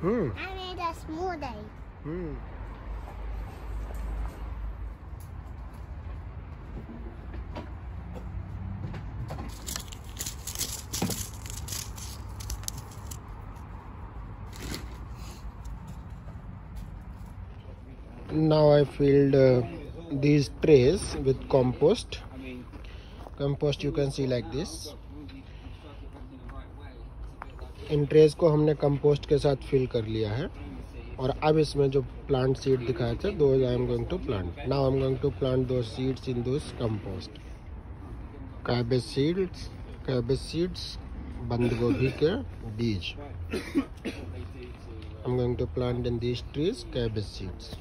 Hmm. I made a smoothie. Hmm. Now I filled uh, these trays with compost. Compost you can see like this. इन trays को हमने compost के साथ fill कर लिया है। और अब इसमें जो प्लांट सीड दिखाए थे दो I am going to plant now I am going to plant दो seeds in those compost cabbage seeds cabbage seeds बंद गोभी के बीज। I am going to plant in these trees cabbage seeds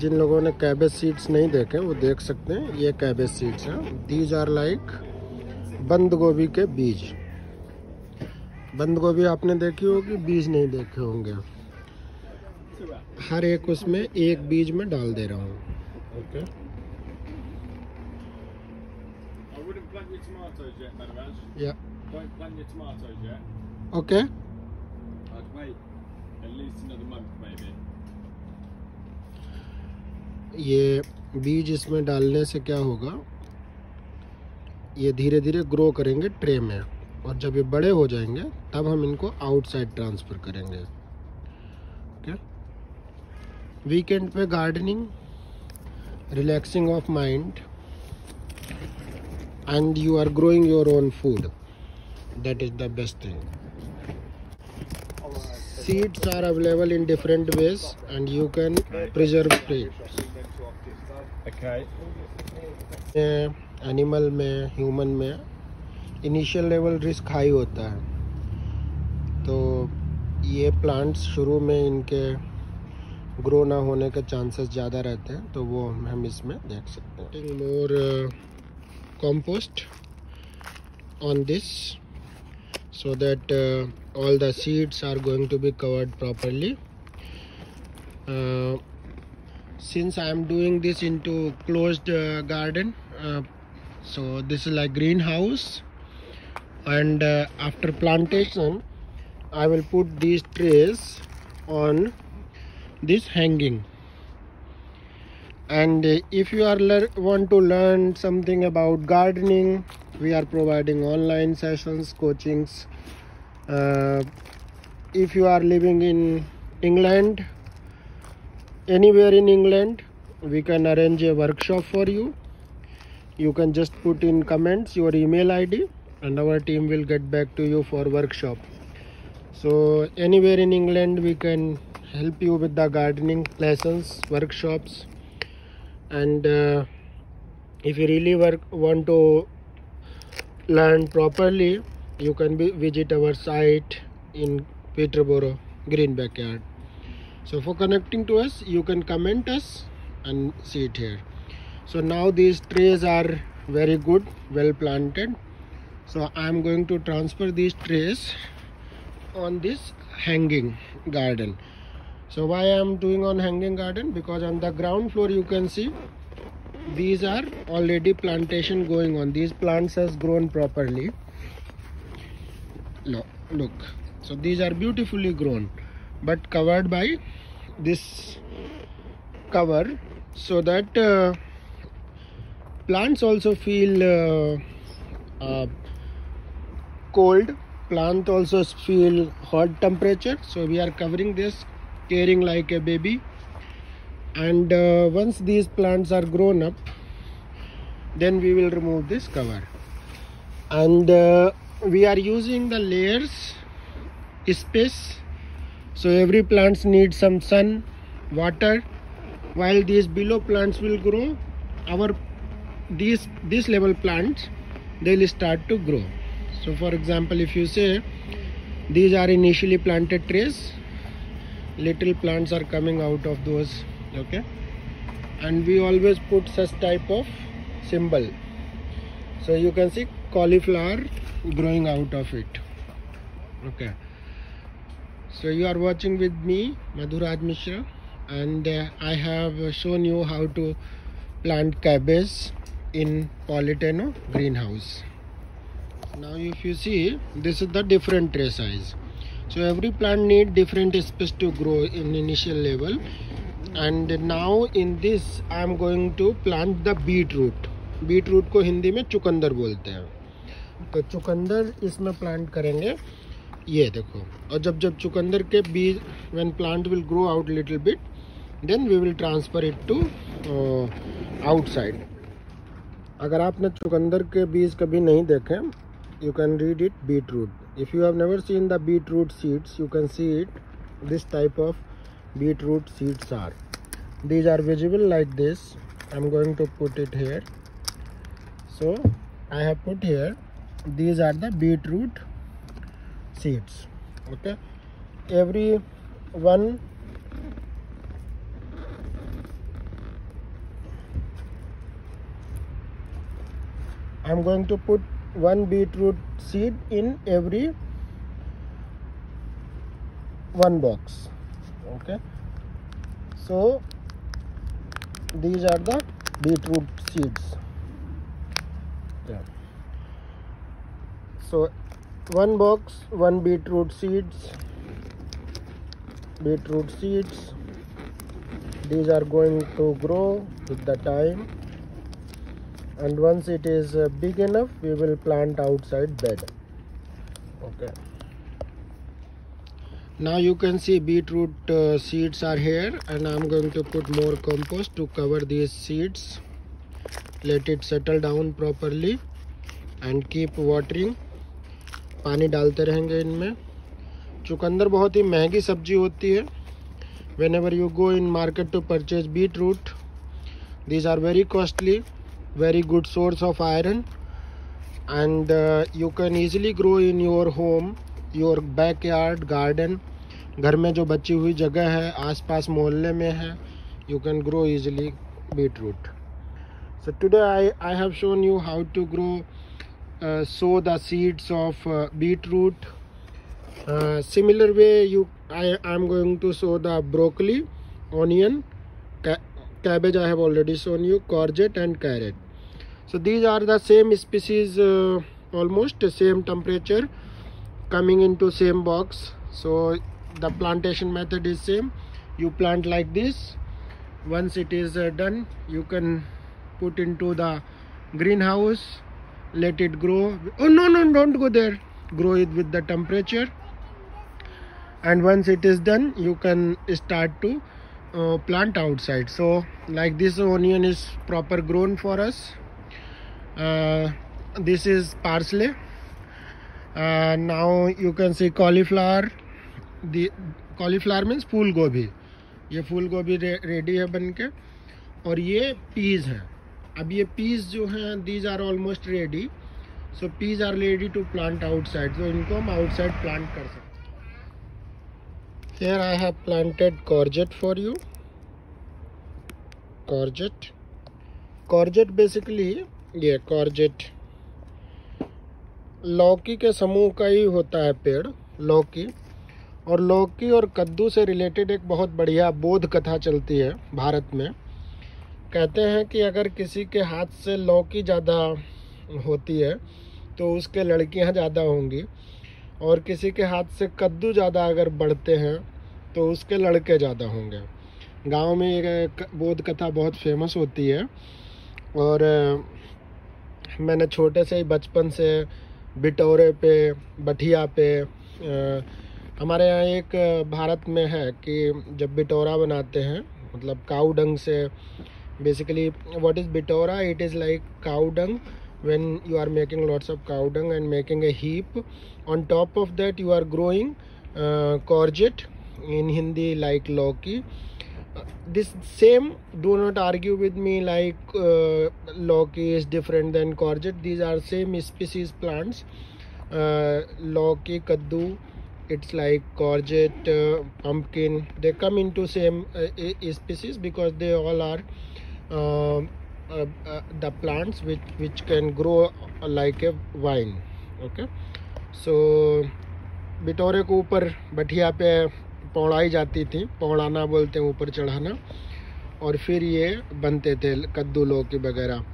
जिन लोगों ने कैबेज सीड्स नहीं देखे, वो देख सकते हैं, ये कैबेज सीड्स हैं। दीज आर लाइक बंद गोभी के बीज। बंद गोभी आपने देखी होगी बीज नहीं देखे होंगे। हर एक उसमें एक बीज में डाल दे रहा हूँ। ओके। ये बीज इसमें डालने से क्या होगा? ये धीरे धीरे ग्रो करेंगे ट्रे में। और जब ये बड़े हो जाएँगे, तब हम इनको आउटसाइड ट्रांसफ़र करेंगे। ओके वीकेंड पे gardening relaxing of mind and you are growing your own food that is the best thing seeds are available in different ways, and you can preserve it. Animal में human में initial level risk high होता है। तो ये plants शुरू में इनके grow ना होने के चांसेस ज़्यादा रहते हैं तो वो हम इसमें देख सकते हैं। मोर this so that uh, all the seeds are going to be covered properly. Uh, since I am doing this into closed uh, garden uh, so this is like greenhouse. And uh, after plantation I will put these trays on this hanging. And uh, if you are want to learn something about gardening we are providing online sessions coachings. Uh, if you are living in england anywhere in england we can arrange a workshop for you. You can just put in comments your email id and our team will get back to you for workshop. So anywhere in england we can help you with the gardening lessons workshops. And uh, if you really work, want to learn properly you can be, visit our site in peterborough green backyard so for connecting to us you can comment us and see it here. So now these trays are very good well planted. So i am going to transfer these trays on this hanging garden. So why i am doing on hanging garden? Because on the ground floor you can see these are already plantation going on. These plants has grown properly. Look look. So these are beautifully grown but covered by this cover so that uh, plants also feel uh, uh, cold. Plant also feel hot temperature. So we are covering this caring like a baby. And uh, once these plants are grown up then we will remove this cover. And uh, we are using the layers space so every plants need some sun water. While these below plants will grow our these this level plants they will start to grow. So for example if you say these are initially planted trees little plants are coming out of those okay? And we always put such type of symbol. So you can see cauliflower growing out of it okay so you are watching with me madhuraj mishra and uh, i have shown you how to plant cabbage in polyteno greenhouse now if you see this is the different tray size so every plant need different space to grow in initial level and now in this i am going to plant the beetroot beetroot को हिंदी में चुकंदर बोलते हैं तो चुकंदर इसमें plant करेंगे ये देखो। और जब जब चुकंदर के बीज when plant will grow out little bit then we will transfer it to outside अगर आपने चुकंदर के बीज कभी नहीं देखे you can read it beet root if you have never seen the beet root seeds you can see it this type of beet root seeds are these are visible like this I am going to put it here so I have put here these are the beet root seeds. Okay. Every one i'm going to put one beetroot seed in every one box. Okay. So these are the beetroot seeds. Yeah. So one box one beetroot seeds. Beetroot seeds. These are going to grow with the time. And once it is uh, big enough we will plant outside bed. Okay. Now you can see beetroot uh, seeds are here and i'm going to put more compost to cover these seeds. Let it settle down properly and keep watering पानी डालते रहेंगे इनमें। चुकंदर बहुत ही महँगी सब्ज़ी होती है। Whenever you go in market to purchase beet root these are very costly very good source of iron and you can easily grow in your home your back yard garden घर में जो बची हुई जगह है आस पास मोहल्ले में है you can grow easily beet root so today I I have shown you how to grow sow the seeds of uh, beetroot. Uh, similar way you I am going to sow the broccoli onion ca cabbage I have already shown you courgette and carrot. So these are the same species uh, almost same temperature coming into same box. So the plantation method is same. You plant like this. Once it is uh, done you can put into the greenhouse let it grow oh no no don't go there grow it with the temperature and once it is done you can start to uh, plant outside so like this onion is proper grown for us uh, this is parsley uh, now you can see cauliflower the cauliflower means फूल गोभी ये फूल गोभी रे, ready है बन के और ये पीज है अब ये पीस जो हैं these are almost ready so peas are ready to plant outside तो इनको हम आउटसाइड प्लांट कर सकते here I have planted courgette for you. Courgette. Courgette basically, ये courgette. लौकी के समूह का ही होता है पेड़, लौकी. और लौकी और कद्दू से रिलेटेड एक बहुत बढ़िया बोध कथा चलती है भारत में। कहते हैं कि अगर किसी के हाथ से लौकी ज़्यादा होती है तो उसके लड़कियाँ ज़्यादा होंगी। और किसी के हाथ से कद्दू ज़्यादा अगर बढ़ते हैं तो उसके लड़के ज़्यादा होंगे। गाँव में एक बोध कथा बहुत फ़ेमस होती है। और मैंने छोटे से ही बचपन से बिटोरे पे, बठिया पे हमारे यहाँ एक भारत में है कि जब बिटोरा बनाते हैं मतलब काऊ डंग से basically what is bitora it is like cow dung. When you are making lots of cow dung and making a heap on top of that you are growing uh, courgette in hindi like loki. Uh, this same do not argue with me like uh, loki is different than courgette these are same species plants. Uh, loki kaddu it's like courgette uh, pumpkin. They come into same uh, species because they all are the plants which which can grow like a vine, okay? So, बिटोरे को ऊपर बठिया पे पौड़ाई जाती थी, पौड़ाना बोलते हैं ऊपर चढ़ाना, और फिर ये बनते थे कद्दू लौकी वगैरह।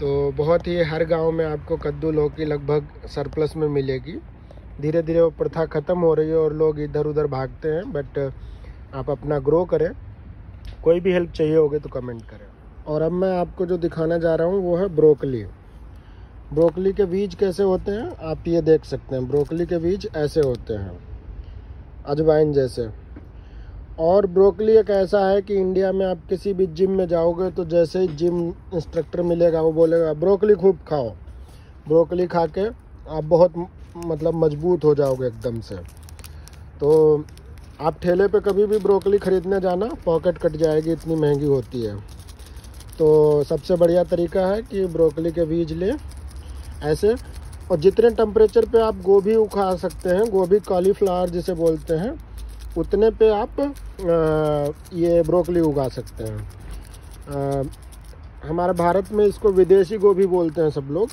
तो बहुत ही हर गाँव में आपको कद्दू लौकी लगभग सरप्लस में मिलेगी। धीरे धीरे वो प्रथा ख़त्म हो रही है और लोग इधर उधर भागते हैं बट आप अपना ग्रो करें। कोई भी हेल्प चाहिए होगी तो कमेंट करें। और अब मैं आपको जो दिखाने जा रहा हूँ, वो है ब्रोकली। ब्रोकली के बीज कैसे होते हैं? आप ये देख सकते हैं। ब्रोकली के बीज ऐसे होते हैं, अजवाइन जैसे। और ब्रोकली एक ऐसा है कि इंडिया में आप किसी भी जिम में जाओगे तो जैसे ही जिम इंस्ट्रक्टर मिलेगा, वो बोलेगा, ब्रोकली खूब खाओ। ब्रोकली खा के आप बहुत मतलब मज़बूत हो जाओगे एकदम से। तो आप ठेले पे कभी भी ब्रोकली ख़रीदने जाना, पॉकेट कट जाएगी, इतनी महँगी होती है। तो सबसे बढ़िया तरीका है कि ब्रोकली के बीज ले ऐसे। और जितने टेम्परेचर पे आप गोभी उखा सकते हैं, गोभी कॉलीफ्लावर जिसे बोलते हैं, उतने पे आप ये ब्रोकली उगा सकते हैं। हमारे भारत में इसको विदेशी गोभी बोलते हैं सब लोग।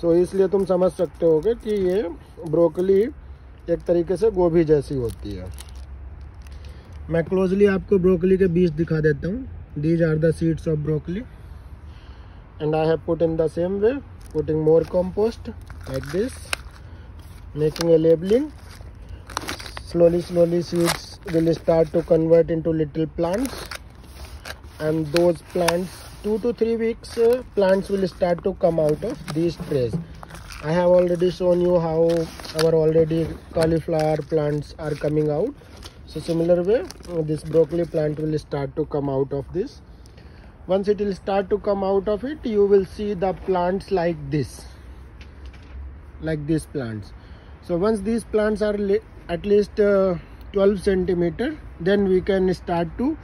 सो इसलिए तुम समझ सकते होगे कि ये ब्रोकली एक तरीके से गोभी जैसी होती है। मैं क्लोजली आपको ब्रोकली के बीज दिखा देता हूँ। these are the seeds of broccoli. And I have put in the same way putting more compost like this making a labeling. Slowly slowly seeds will start to convert into little plants. And those plants two to three weeks uh, plants will start to come out of these trays. I have already shown you how our already cauliflower plants are coming out so similar way this broccoli plant will start to come out of this. Once it will start to come out of it you will see the plants like this. Like these plants. So once these plants are at least uh, 12 centimeter then we can start to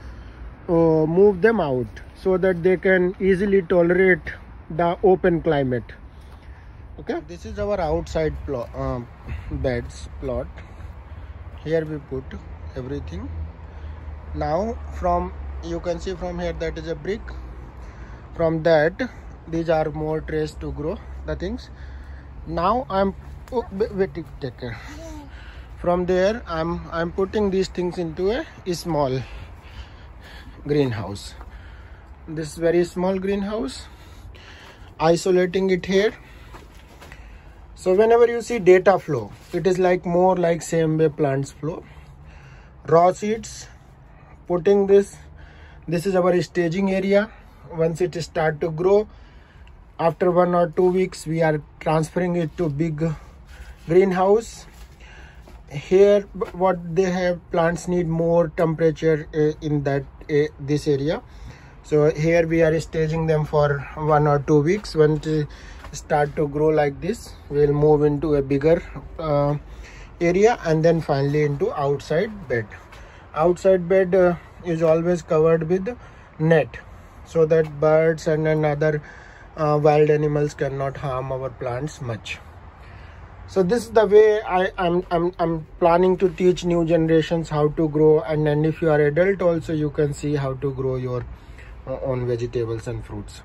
uh, move them out so that they can easily tolerate the open climate. Okay? This is our outside uh, beds plot. Here we put everything. Now from you can see from here that is a brick. From that these are more trays to grow the things. Now i'm oh, wait take care. From there i'm i'm putting these things into a, a small greenhouse. This very small greenhouse isolating it here. So whenever you see data flow it is like more like same way plants flow raw seeds putting this this is our staging area. Once it start to grow after one or two weeks we are transferring it to big greenhouse. Here what they have plants need more temperature uh, in that uh, this area. So here we are staging them for one or two weeks. When they start to grow like this we'll move into a bigger uh, area and then finally into outside bed. Outside bed uh, is always covered with net so that birds and, and other uh, wild animals cannot harm our plants much. So this is the way I, I'm, I'm, I'm planning to teach new generations how to grow and then if you are adult also you can see how to grow your uh, own vegetables and fruits